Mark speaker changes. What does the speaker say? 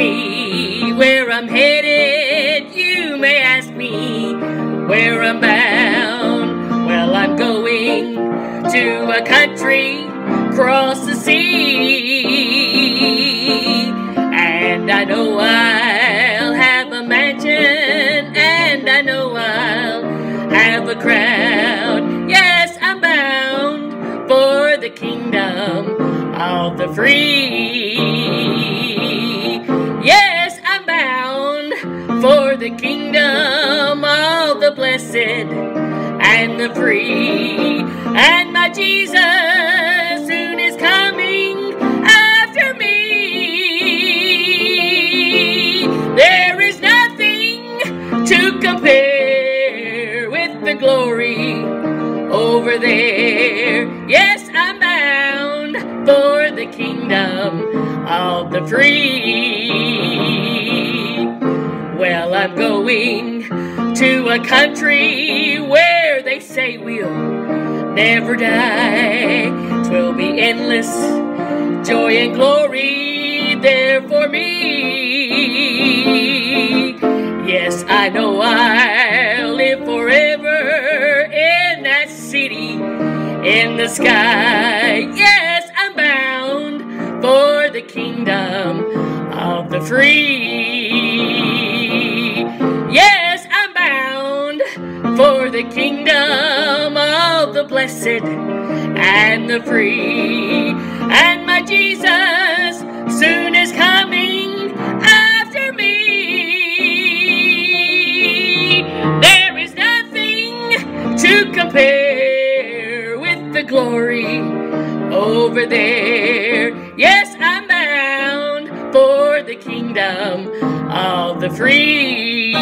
Speaker 1: me where I'm headed. You may ask me where I'm bound. Well, I'm going to a country across the sea. And I know I'll have a mansion, and I know I'll have a crown. Yes, I'm bound for the kingdom of the free. The blessed and the free. And my Jesus soon is coming after me. There is nothing to compare with the glory over there. Yes, I'm bound for the kingdom of the free. Well, I'm going to a country where they say we'll never die. Twill be endless joy and glory there for me. Yes, I know I'll live forever in that city in the sky. Yes, I'm bound for the kingdom of the free. For the kingdom of the blessed and the free. And my Jesus soon is coming after me. There is nothing to compare with the glory over there. Yes, I'm bound for the kingdom of the free.